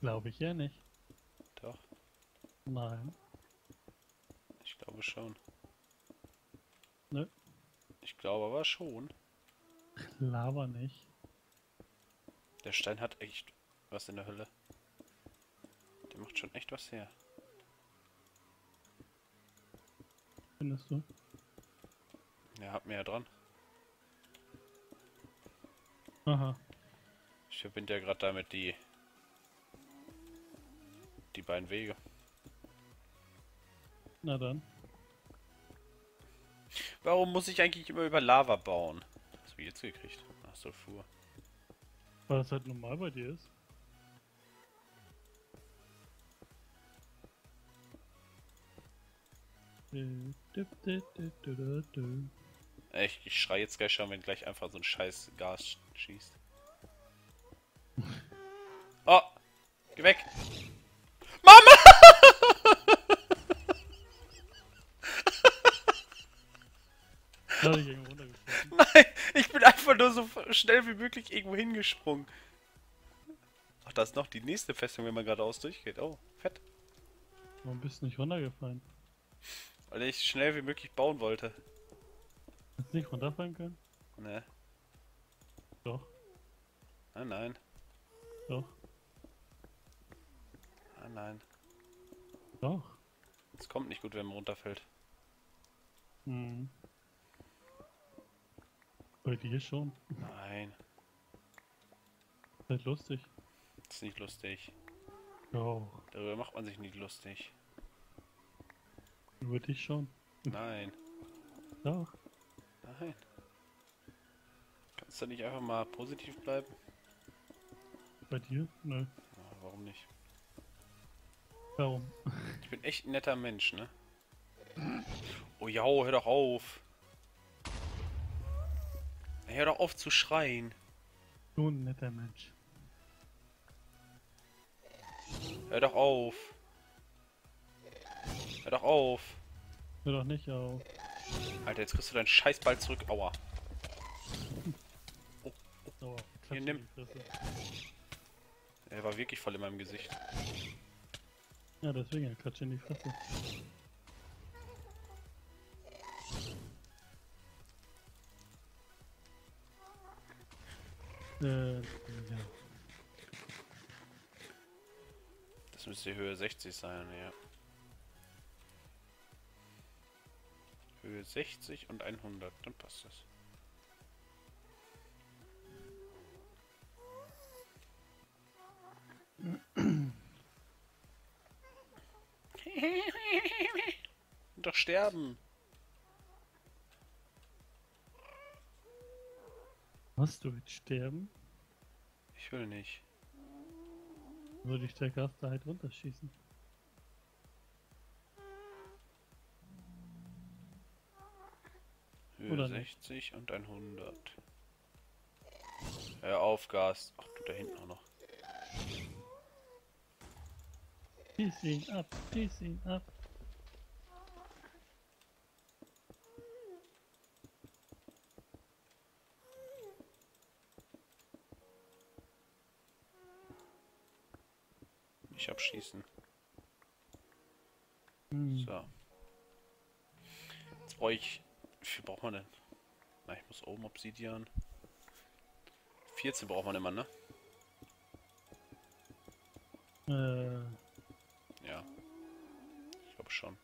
Glaube ich ja nicht. Doch, Nein. ich glaube schon. Nö. Ich glaube aber schon. Lava nicht. Der Stein hat echt was in der Hölle. Der macht schon echt was her. Findest du? Ja, hat mir ja dran. Aha. Ich verbinde ja gerade damit die die beiden Wege. Na dann. Warum muss ich eigentlich immer über Lava bauen? Hast du jetzt gekriegt? Ach so, Fuhr. Weil das halt normal bei dir ist. Ich, ich schrei jetzt gleich schon, wenn gleich einfach so ein scheiß Gas schießt. Oh! Geh weg! Runtergeschossen. Nein! Ich bin einfach nur so schnell wie möglich irgendwo hingesprungen. Ach, da ist noch die nächste Festung, wenn man geradeaus durchgeht. Oh, fett. Warum bist du nicht runtergefallen? Weil ich schnell wie möglich bauen wollte. Hättest du nicht runterfallen können? Ne, Doch, nein, nein, doch, nein, doch. Es kommt nicht gut, wenn man runterfällt. Hm. Bei dir schon. Nein, Halt lustig. das ist nicht lustig. Doch, Darüber macht man sich nicht lustig. über dich schon. Nein, Doch. nein. Kannst du nicht einfach mal positiv bleiben? Bei dir? Nö. Ja, warum nicht? Warum? Ich bin echt ein netter Mensch, ne? Oh ja, hör doch auf. Hör doch auf zu schreien. Du ein netter Mensch. Hör doch auf. Hör doch auf. Hör doch nicht auf. Alter, jetzt kriegst du deinen Scheißball zurück. Aua. Sauer. Hier, nimm. Er war wirklich voll in meinem Gesicht. Ja, deswegen, klatscht in die Fresse. Äh, ja. Das müsste Höhe 60 sein, ja. Höhe 60 und 100, dann passt das. Sterben. Was, du willst sterben? Ich will nicht. Würde ich der Gast da halt runterschießen. Höhe Oder nicht? 60 und 100. Hör auf, Gas. Ach, du da hinten auch noch. Schieß ihn ab, schieß ihn ab. Nicht abschießen. Hm. So. Ich. Wie viel braucht man denn? Na, ich muss oben Obsidian. 14 braucht man immer, ne? Äh, Ja. Ich glaube schon.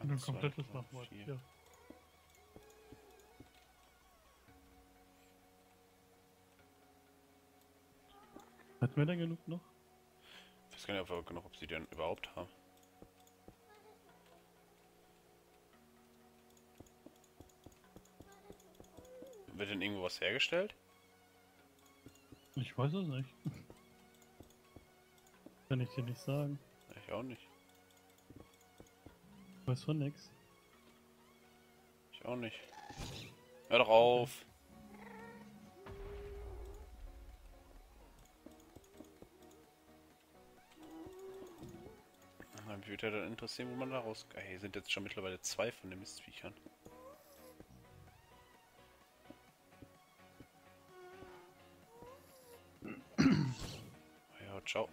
ein komplettes Machwort. vier. Ja. Hatten wir denn genug noch? Ich weiß gar nicht, ob wir genug Obsidian überhaupt haben. Wird denn irgendwo was hergestellt? Ich weiß es nicht. Kann ich dir nicht sagen. Ich auch nicht. Ich weiß von nix. Ich auch nicht. Hör doch auf! Mich würde ja dann interessieren, wo man da raus... Hier sind jetzt schon mittlerweile zwei von den Mistviechern. Ciao.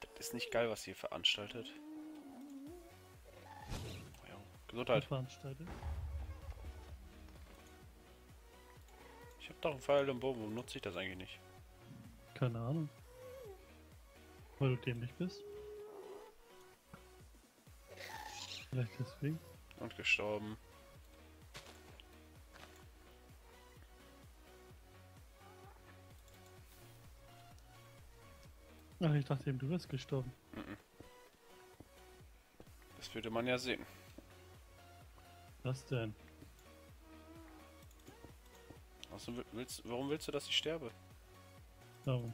Das ist nicht geil, was ihr veranstaltet. Oh ja, Gesundheit. Veranstaltet. Ich hab doch einen Pfeil im Bogen, warum nutze ich das eigentlich nicht? Keine Ahnung. Weil du dämlich bist. Vielleicht deswegen. Und gestorben. Ach, ich dachte eben, du wirst gestorben. Das würde man ja sehen. Was denn? Also, willst, warum willst du, dass ich sterbe? Warum?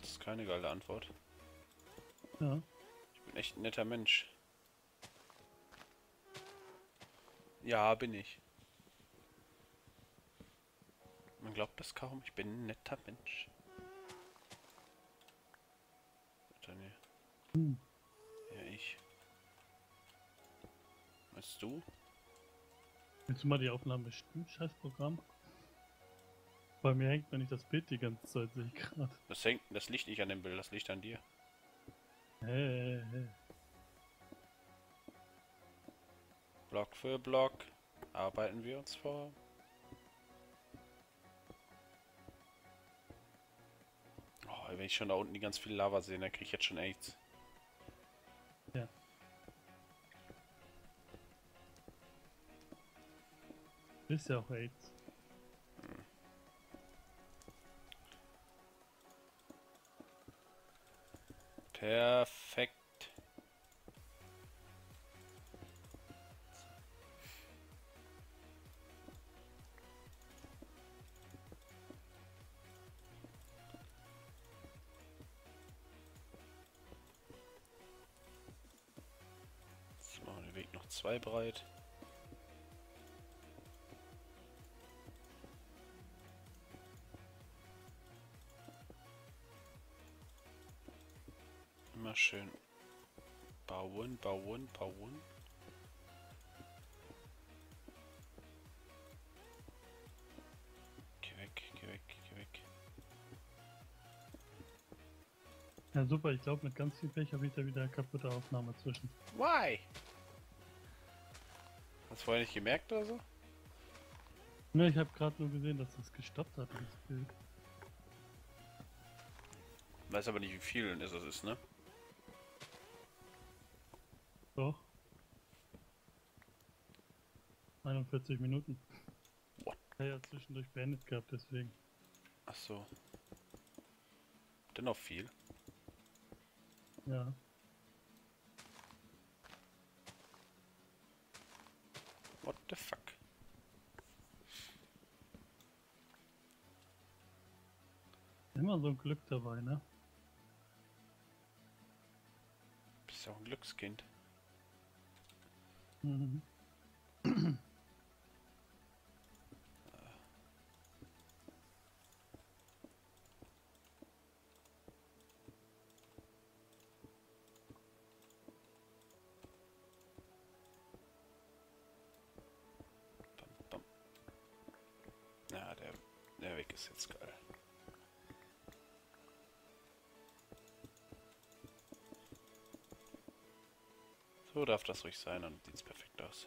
Das ist keine geile Antwort. Ja. Ich bin echt ein netter Mensch. Ja, bin ich. Man glaubt das kaum, ich bin ein netter Mensch. Warte, nee. Hm. Ja, ich. Weißt du? Willst du mal die Aufnahme bestimmen? Scheiß Programm. Bei mir hängt, wenn ich das Bild die ganze Zeit sehe gerade. Das hängt, das liegt nicht an dem Bild, das liegt an dir. Hey, hey, hey. Block für Block arbeiten wir uns vor. Oh, wenn ich schon da unten die ganz viel Lava sehe, dann krieg ich jetzt schon AIDS. Ist ja auch AIDS. Perfekt. Jetzt machen den Weg noch zwei breit. Schön bauen, bauen, bauen. Geh weg, geh weg, geh weg. Ja super, ich glaube mit ganz viel Pech habe ich da wieder eine kaputte Aufnahme zwischen. Why? Hast du vorher nicht gemerkt oder so? Ne, ich habe gerade nur gesehen, dass das gestoppt hat, dieses Bild. Weiß aber nicht, wie viel es ist, ne? Doch. 41 Minuten. What? Ja, ja, zwischendurch beendet gehabt, deswegen. Ach so. Dennoch viel. Ja. What the fuck? Immer so ein Glück dabei, ne? Bist ja auch ein Glückskind. Mhm. Bam, bam. Ja, der, der Weg ist jetzt So darf das ruhig sein und sieht's perfekt aus.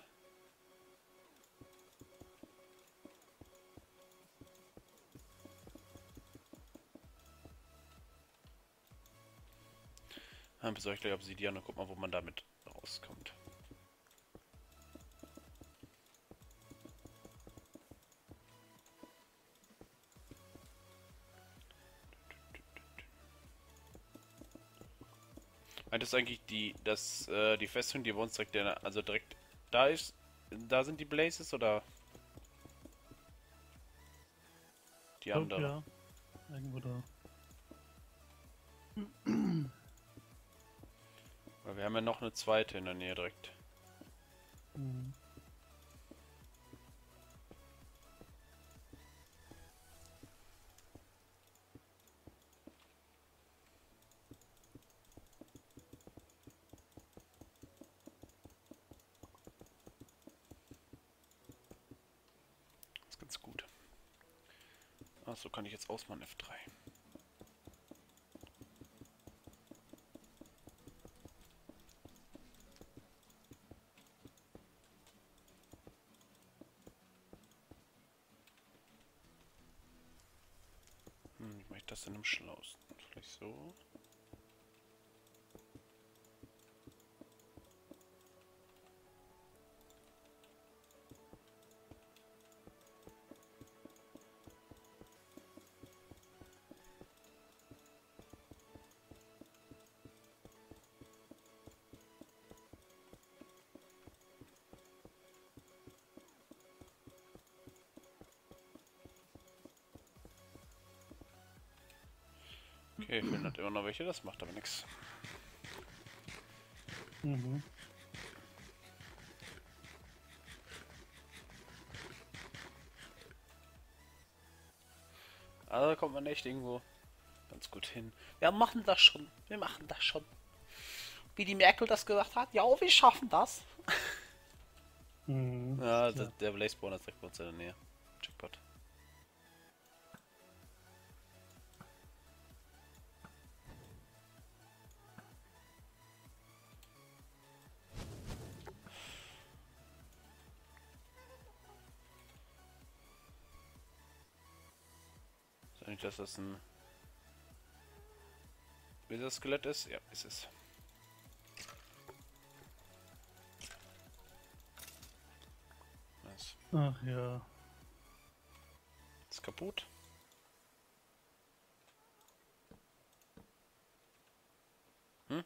Dann besorge ich gleich Obsidian und guck mal, wo man damit rauskommt. Meintest du eigentlich die, dass äh, die Festung, die bei uns direkt, der- also direkt da ist, da sind die Blazes oder die Doch, andere? ja. Irgendwo da. Weil wir haben ja noch eine zweite in der Nähe direkt. Mhm. Ganz gut. Achso, kann ich jetzt ausmachen F3. Okay, fehlen halt immer noch welche, das macht aber nichts. Mhm. Also da kommt man echt irgendwo ganz gut hin. Wir machen das schon. Wir machen das schon. Wie die Merkel das gesagt hat. Ja, wir schaffen das. Mhm. Ja, Ja. der, der Blaze Spawner ist direkt bei uns in der Nähe. Checkpot. Nicht, dass das ein Wizard-Skelett ist? Ja, ist es. Nice. Ach ja. Ist kaputt. Hm?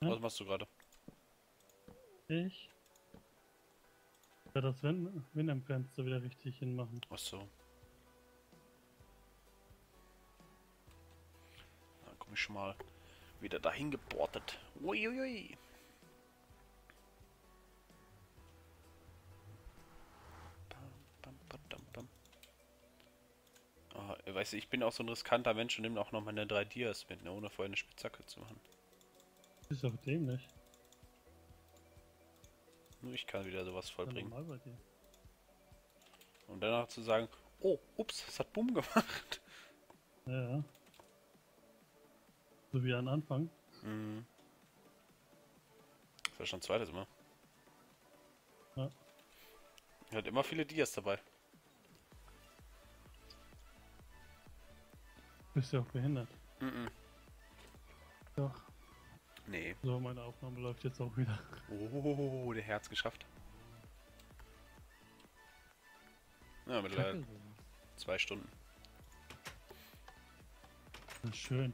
Hm? Was machst du gerade? Ich. Ja, das Win Winamp-Fenster wieder richtig hinmachen. Ach so. Dann komm ich schon mal wieder dahin geportet. Uiuiui. Ah, weißt du, ich bin auch so ein riskanter Mensch und nehme auch noch meine drei Dias mit, ne, ohne vorher eine Spitzhacke zu machen. Ist doch dämlich. Nur ich kann wieder sowas vollbringen. Und danach zu sagen, oh, ups, es hat Boom gemacht. Ja. So wie am Anfang. Mhm. Das war schon zweites Mal. Ja. Er hat immer viele Dias dabei. Bist ja auch behindert. Mhm. Doch. Nee. So, meine Aufnahme läuft jetzt auch wieder. Oh, der Herz geschafft. Ja, mittlerweile zwei Stunden. Das ist schön.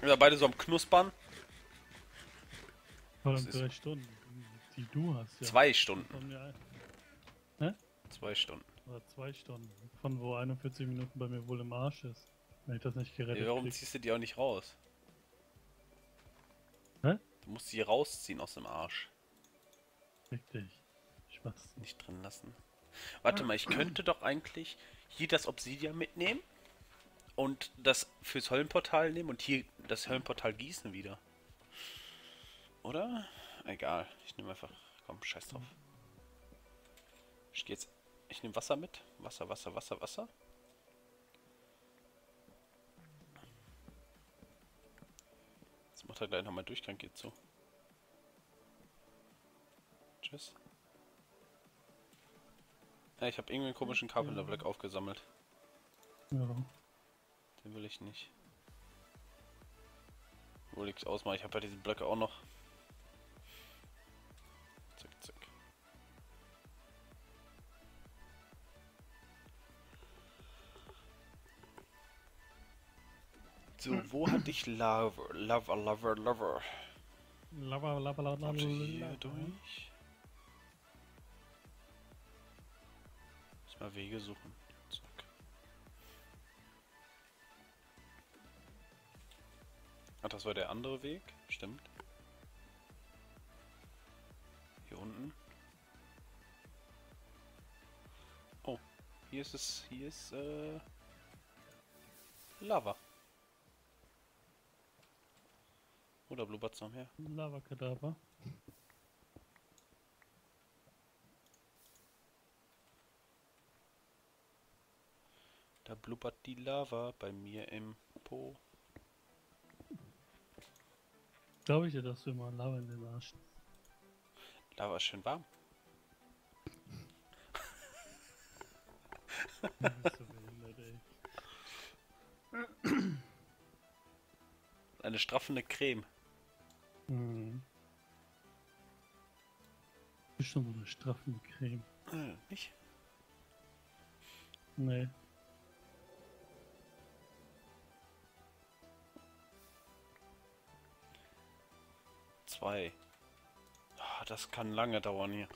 Wir sind beide so am Knuspern. Vor allem drei Stunden, die du hast. Ja. Zwei Stunden. Ein. Zwei Stunden. Oder zwei Stunden. Von wo 41 Minuten bei mir wohl im Arsch ist. Wenn ich das nicht gerettet Ja, warum krieg. ziehst du die auch nicht raus? Hä? Du musst sie rausziehen aus dem Arsch. Dich. Spaß. Nicht drin lassen. Warte mal, ich könnte doch eigentlich hier das Obsidian mitnehmen und das fürs Höllenportal nehmen und hier das Höllenportal gießen wieder. Oder? Egal, ich nehme einfach. Komm, scheiß drauf. Ich gehe jetzt. Ich nehme Wasser mit. Wasser, Wasser, Wasser, Wasser. Jetzt macht er gleich nochmal Durchgang, geht so. Tschüss. Ja, ich habe irgendwie einen komischen Black aufgesammelt. Ja. Den will ich nicht. Wo liegt's ausmachen? Ich habe ja diesen Blöcke auch noch. Zack, zack. So, wo hatte ich? Lava, Lava, Lava. Lava, lava, lava, Warte, lava. hier durch. Muss mal Wege suchen. Ach, das war der andere Weg, stimmt. Hier unten. Oh, hier ist es, hier ist, äh, Lava. Oder blubbert's noch mehr? Lava-Kadaver. Da blubbert die Lava bei mir im Po. Glaube ich dir, dass du immer Lava in den Arsch. Lava ist schön warm. So behindert. Eine straffende Creme. Mhm. Du bist schon so eine straffende Creme. Äh, nicht? Nee. Zwei. Ah, das kann lange dauern hier.